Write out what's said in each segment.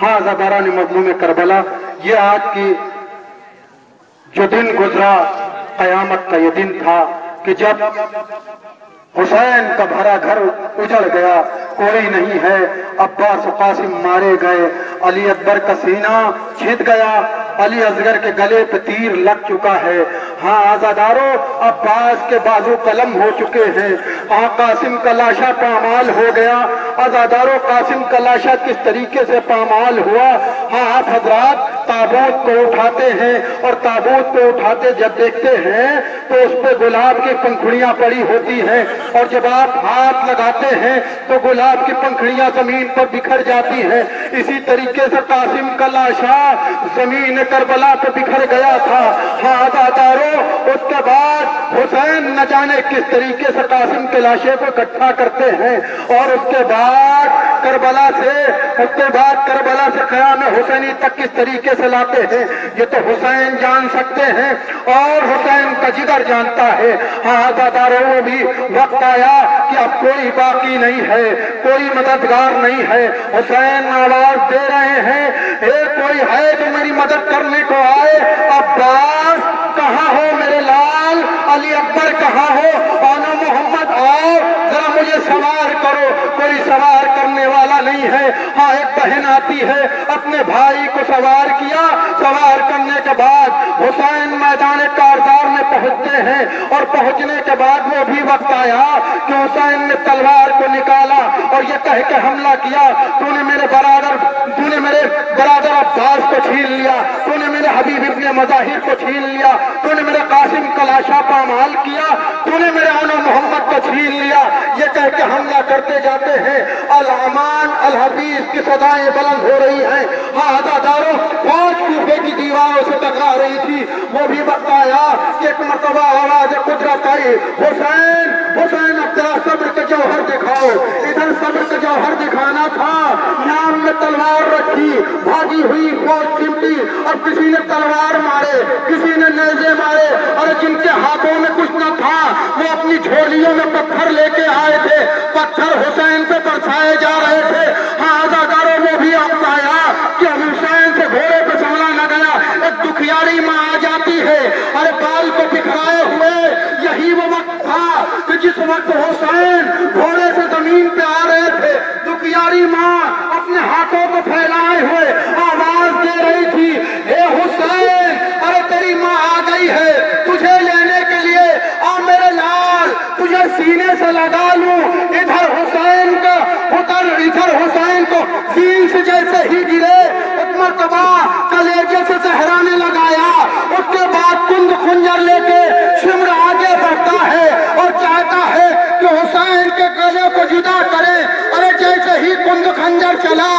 हाँ जबारा ने मजलूम करबला। ये आज की जो दिन गुजरा, कयामत का ये दिन था कि जब हुसैन का भरा घर उजड़ गया, कोई नहीं है, अब्बास कासिम मारे गए, अली अकबर का सीना छिद गया अली असगर के गले पे तीर लग चुका है। हाँ आजादारों, अब्बास के बाजू कलम हो चुके हैं। हाँ कासिम कलाशा लाशा पामाल हो गया। आजादारों, कासिम कलाशा लाशा किस तरीके से पामाल हुआ? हाँ आप हजरात ताबूत को उठाते हैं और ताबूत को उठाते जब देखते हैं तो उस पर गुलाब की पंखुड़ियाँ पड़ी होती हैं और जब आप हाथ लगाते हैं तो गुलाब की पंखुड़ियाँ ज़मीन पर बिखर जाती हैं। इसी तरीके से कासिम का लाशा ज़मीन करबला पर बिखर गया था। हाँ आजादारों उसके बाद हुसैन न जाने किस तरीके से कासिम के लाशे को इकट्ठा करते हैं और उसके बाद करबला से, उसके बाद करबला से कयाम हुसैनी तक किस तरीके से लाते हैं? ये तो हुसैन जान सकते हैं और हुसैन का जिगर जानता है। हाँ वो भी वक्त आया कि अब कोई बाकी नहीं है, कोई मददगार नहीं है। हुसैन आवाज़ दे रहे हैं, ए, कोई है जो मेरी मदद करने को आए अब्बास कहाँ हो मेरे लाल अली अकबर कहाँ हो आना मोहम्मद आओ जरा मुझे सवार करो कोई सवार करने वाला नहीं है। हाँ एक बहन आती है, अपने भाई को सवार किया। सवार करने के बाद हुसैन मैदान कारदार में पहुँचते हैं और पहुँचने के बाद वो भी वक्त आया कि हुसैन ने तलवार को निकाला और ये कह के हमला किया, तूने मेरे बरादर, तूने मेरे बरादर अब्बास को छीन लिया, तूने मेरे हबीब इब्ने मजाहिर को छीन लिया, तूने मेरे कासिम कलाशा पामाल किया तूने मेरे आनो मोहम्मद को छीन लिया। ये कह के हमला करते जाते हैं। अल अमान अल हबीब की सदाएँ बुलंद हो रही हैं। हाँ पाँच कूफे की दीवारों से टकरा रही थी। वो भी बताया एक मरतबा आवाज़ कुदरत आई, हुसैन हुसैन, अब तेरा सब्र का जौहर दिखाओ। इधर सब्र का जौहर दिखाना था। नाम में तलवार रखी, भागी हुई फौज चिमटी। और किसी ने तलवार मारे, किसी ने नेजे मारे। और जिनके हाथों में कुछ न था वो अपनी झोलियों में पत्थर लेके आए थे। पत्थर हुसैन पे बरसाए जा रहे थे। हाँ में भी अब कि हुसैन से घोड़े पे संभला न गया। एक दुखियारी माँ आ जाती है अरे बाल को बिखराए हुए, यही वो वक्त था कि जिस वक्त हुसैन घोड़े से ज़मीन पे आ रहे थे। दुखियारी माँ अपने हाथों को फैलाए हुए आवाज़ दे रही थी हे हुसैन अरे तेरी माँ आ गई है तुझे लेने के लिए आ मेरे लाल तुझे सीने से लगा लूँ। इधर हुसैन का, उधर, इधर हुसैन को। सीन जैसे ही गिरे, एक मरतबा कलेजे से सहराने लगाया। उसके बाद कुंद खुंजर लेके शिमर आगे बढ़ता है और चाहता है कि हुसैन के कले को जुदा करे। अरे जैसे ही कुंद खंजर चला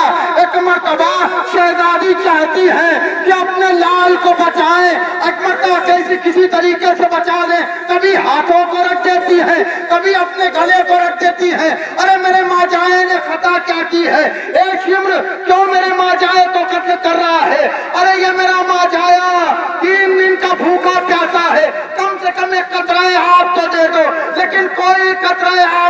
मरतबा शहजादी चाहती है कि अपने लाल को बचाए एक मरतबा कैसी किसी तरीके से बचा ले। कभी हाथों को रख देती है, कभी अपने गले को रख देती है। अरे मेरे माँ जाए ने खता क्या की है? एक शिम्र क्यों मेरे माँ जाए को कत्ल कर रहा है? अरे ये मेरा माँ जाया तीन दिन का भूखा प्यासा है। कम से कम एक कतराए आप तो दे दो, लेकिन कोई कतराए वाला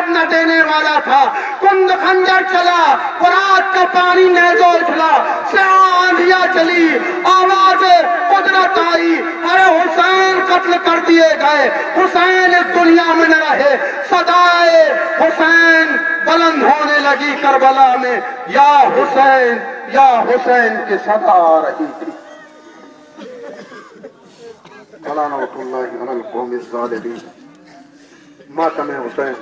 था। कुंद खंजर चला रात का पानी उछला से आंधिया चली, आवाज़ कुदरत आई, अरे हुसैन कत्ल कर दिए गए, हुसैन इस दुनिया में न रहे, सदाए हुसैन बुलंद होने लगी करबला में, या हुसैन या हुसैन की सदा आ रही थी। मौलाना मातम हुसैन।